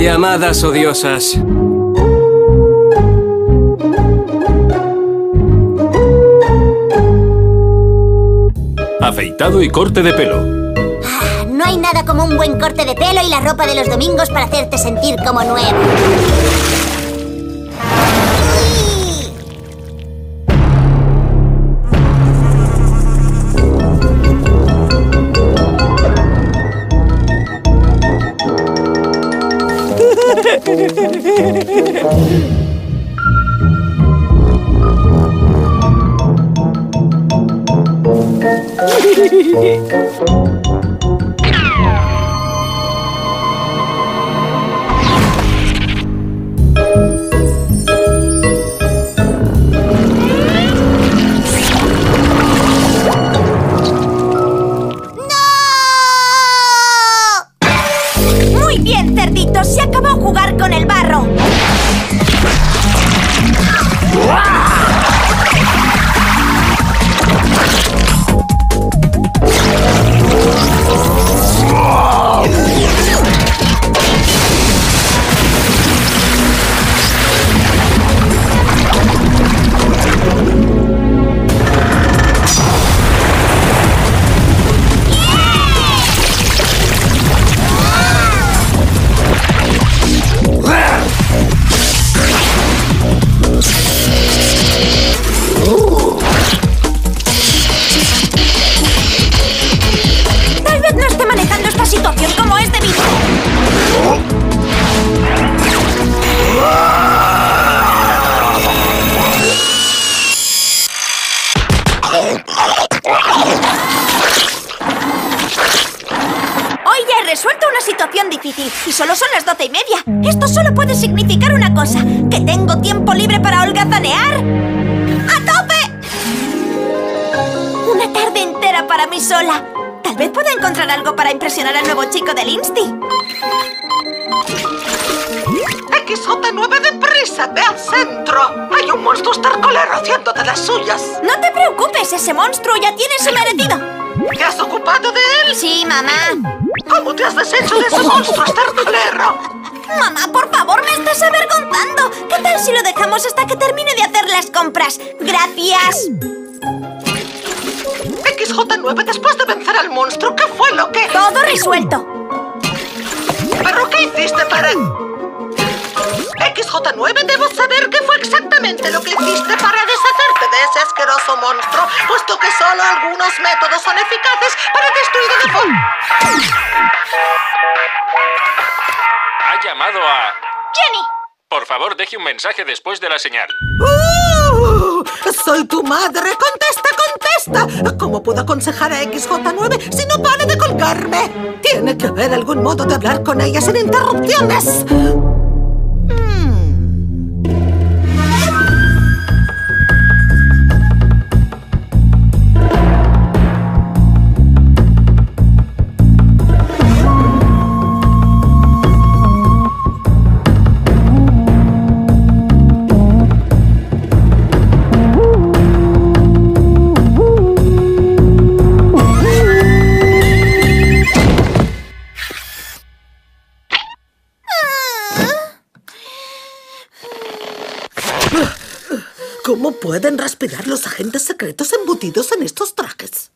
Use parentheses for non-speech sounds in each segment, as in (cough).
Llamadas odiosas. Afeitado y corte de pelo. Ah, no hay nada como un buen corte de pelo y la ropa de los domingos para hacerte sentir como nuevo. Muy bien, cerdito. Se acabó jugar con el barro. Las doce y media. Esto solo puede significar una cosa: que tengo tiempo libre para holgazanear. ¡A tope! Una tarde entera para mí sola. Tal vez pueda encontrar algo para impresionar al nuevo chico del Insti. XJ9 deprisa, ve al centro. Hay un monstruo estercolero haciéndote las suyas. No te preocupes, ese monstruo ya tiene su merecido. ¿Te has ocupado de él? Sí, mamá. ¿Cómo te has deshecho de ese monstruo estercolero? Mamá, por favor, me estás avergonzando. ¿Qué tal si lo dejamos hasta que termine de hacer las compras? Gracias. XJ9, después de vencer al monstruo, ¿qué fue lo que...? Todo resuelto. ¿Pero qué hiciste para...? XJ9, debo saber qué fue exactamente lo que hiciste para deshacerte de ese asqueroso monstruo, puesto que solo algunos métodos son eficaces para destruirlo de forma... Ha llamado a... Jenny. Por favor, deje un mensaje después de la señal. ¡Uh! ¡Soy tu madre! ¡Contesta, contesta! ¿Cómo puedo aconsejar a XJ9 si no para de colgarme? Tiene que haber algún modo de hablar con ella sin interrupciones. Pueden respirar los agentes secretos embutidos en estos trajes?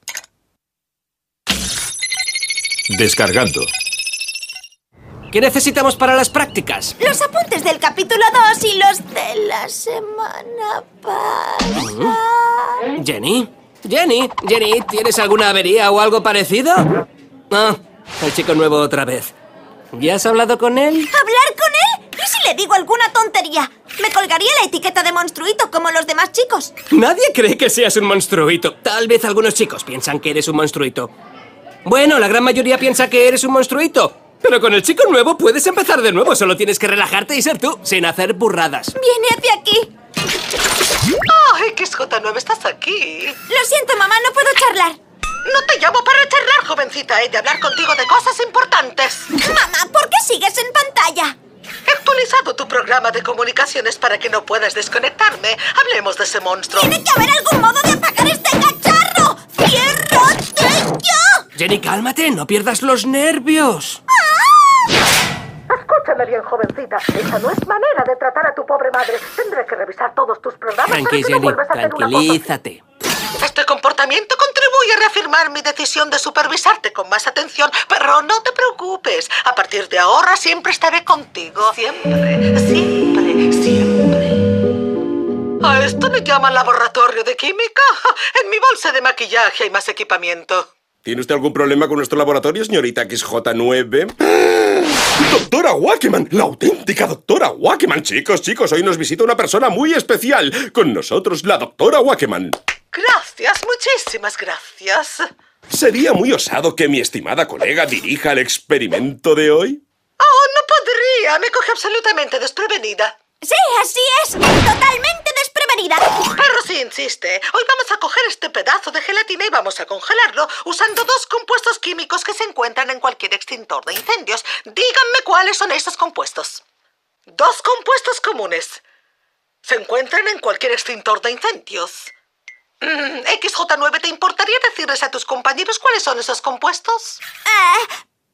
Descargando. ¿Qué necesitamos para las prácticas? Los apuntes del capítulo 2 y los de la semana pasada. ¿Jenny? ¿Jenny? ¿Jenny? ¿Tienes alguna avería o algo parecido? Ah, el chico nuevo otra vez. ¿Ya has hablado con él? ¿Hablar con él? ¿Y si le digo alguna tontería? Me colgaría la etiqueta de monstruito como los demás chicos. Nadie cree que seas un monstruito. Tal vez algunos chicos piensan que eres un monstruito. Bueno, la gran mayoría piensa que eres un monstruito. Pero con el chico nuevo puedes empezar de nuevo. Solo tienes que relajarte y ser tú, sin hacer burradas. Viene hacia aquí. ¡Ah, XJ9, estás aquí! Lo siento, mamá, no puedo charlar. No te llamo para charlar, jovencita. He de hablar contigo de cosas importantes. Mamá, ¿por qué sigues en pantalla? Actualizado tu programa de comunicaciones para que no puedas desconectarme. Hablemos de ese monstruo. Tiene que haber algún modo de apagar este cacharro. ¡Ciérrate ya! Jenny, cálmate, no pierdas los nervios. Escúchame Escúchame bien, jovencita. Esa no es manera de tratar a tu pobre madre. Tendré que revisar todos tus programas para Tranqui, no Jenny, vuelvas a hacer una cosa así. tranquilízate. Este comportamiento contribuye a reafirmar mi decisión de supervisarte con más atención, pero no te preocupes. A partir de ahora siempre estaré contigo. Siempre, siempre, siempre. A esto le llaman laboratorio de química. (laughs) En mi bolsa de maquillaje hay más equipamiento. ¿Tiene usted algún problema con nuestro laboratorio, señorita XJ9? (gasps) ¡Doctora Wackerman! ¡La auténtica doctora Wackerman! Chicos, chicos, hoy nos visita una persona muy especial. Con nosotros, la doctora Wackerman. Gracias, muchísimas gracias. ¿Sería muy osado que mi estimada colega dirija el experimento de hoy? Oh, no podría. Me coge absolutamente desprevenida. Sí, así es. Totalmente desprevenida. Pero si insiste, hoy vamos a coger este pedazo de gelatina y vamos a congelarlo usando dos compuestos químicos que se encuentran en cualquier extintor de incendios. Díganme cuáles son estos compuestos. Dos compuestos comunes. Se encuentran en cualquier extintor de incendios. Mm, XJ9, ¿te importaría decirles a tus compañeros cuáles son esos compuestos? Ah,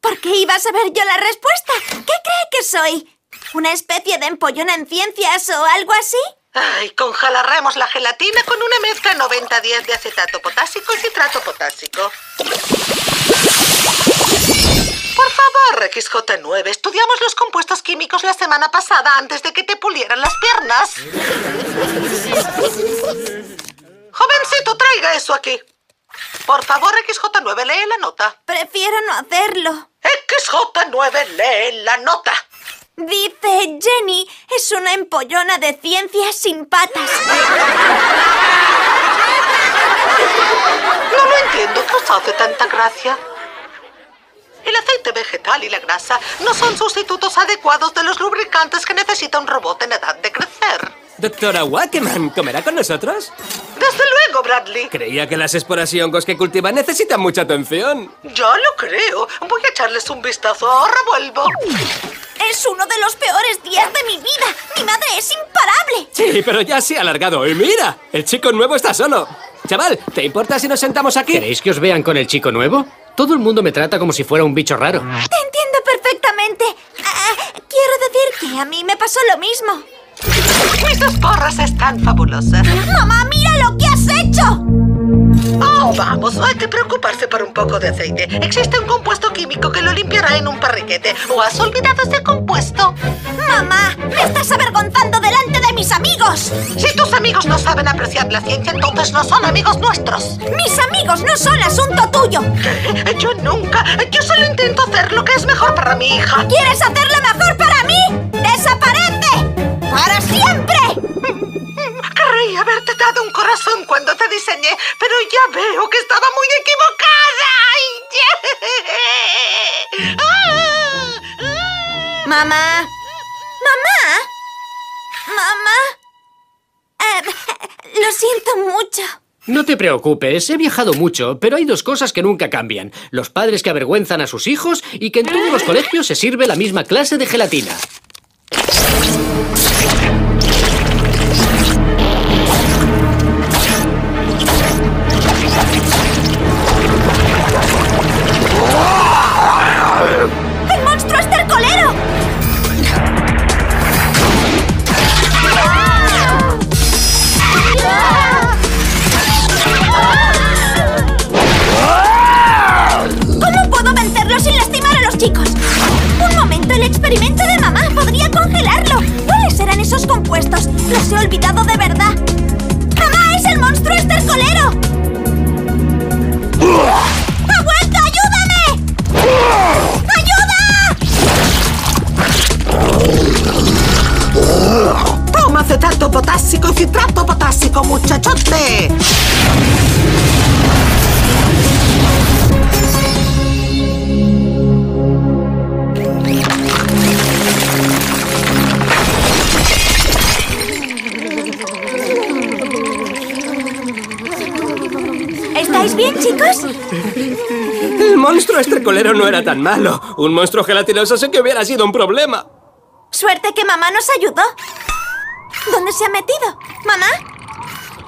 ¿Por qué iba a saber yo la respuesta? ¿Qué cree que soy? ¿Una especie de empollona en ciencias o algo así? Ay, congelaremos la gelatina con una mezcla 90-10 de acetato potásico y citrato potásico. Por favor, XJ9, estudiamos los compuestos químicos la semana pasada antes de que te pulieran las piernas. Jovencito, traiga eso aquí. Por favor, XJ9, lee la nota. Prefiero no hacerlo. XJ9, lee la nota. Dice Jenny, es una empollona de ciencias sin patas. No lo entiendo, ¿qué os hace tanta gracia? El aceite vegetal y la grasa no son sustitutos adecuados de los lubricantes que necesita un robot en edad de crecer. Doctora Wackerman, ¿comerá con nosotros? Desde luego, Bradley. Creía que las esporas y hongos que cultiva necesitan mucha atención. Yo lo creo. Voy a echarles un vistazo. Ahora vuelvo. Es uno de los peores días de mi vida. Mi madre es imparable. Sí, pero ya se ha alargado. ¡Y mira! El chico nuevo está solo. Chaval, ¿te importa si nos sentamos aquí? ¿Queréis que os vean con el chico nuevo? Todo el mundo me trata como si fuera un bicho raro. Te entiendo perfectamente. Ah, quiero decir que a mí me pasó lo mismo. Mis esporras están fabulosas. ¡Mamá, mira lo que has hecho! Oh, vamos, no hay que preocuparse por un poco de aceite. Existe un compuesto químico que lo limpiará en un parriquete. ¿O has olvidado ese compuesto? ¡Mamá! ¡Me estás avergonzando delante de mis amigos! Si tus amigos no saben apreciar la ciencia, entonces no son amigos nuestros. ¡Mis amigos no son asunto tuyo! ¿Qué? (laughs) Yo nunca. Yo solo intento hacer lo que es mejor para mi hija. ¿Quieres hacerlo mejor para mí? ¡Desaparece! No te preocupes, he viajado mucho, pero hay dos cosas que nunca cambian. Los padres que avergüenzan a sus hijos y que en todos los colegios se sirve la misma clase de gelatina. Olvidado de monstruo estrecolero no era tan malo. Un monstruo gelatinoso sí que hubiera sido un problema. Suerte que mamá nos ayudó. ¿Dónde se ha metido? ¿Mamá?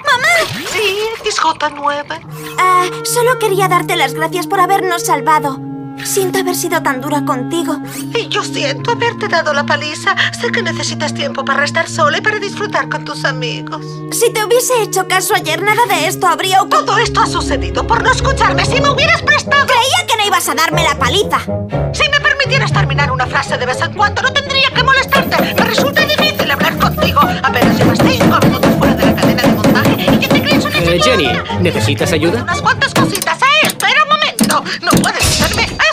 ¡Mamá! Sí, XJ9. Ah, solo quería darte las gracias por habernos salvado. Siento haber sido tan dura contigo. Y yo siento haberte dado la paliza. Sé que necesitas tiempo para estar sola y para disfrutar con tus amigos. Si te hubiese hecho caso ayer, nada de esto habría ocurrido. Todo esto ha sucedido por no escucharme. Si me hubieras prestado... Creía que no ibas a darme la paliza. Si me permitieras terminar una frase de vez en cuando, no tendría que molestarte. Me resulta difícil hablar contigo. Apenas llevas cinco minutos fuera de la cadena de montaje y ya te crees una Eh. Jenny, ¿necesitas ayuda? Unas cuantas cositas. ¡Eh, espera un momento! ¡No puedes hacerme eso! XJ9,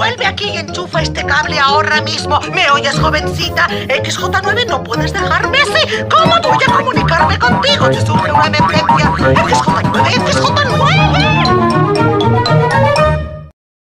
vuelve aquí y enchufa este cable ahora mismo. ¿Me oyes, jovencita? XJ9, no puedes dejarme así. ¿Cómo voy a comunicarme contigo si surge una emergencia? XJ9, XJ9.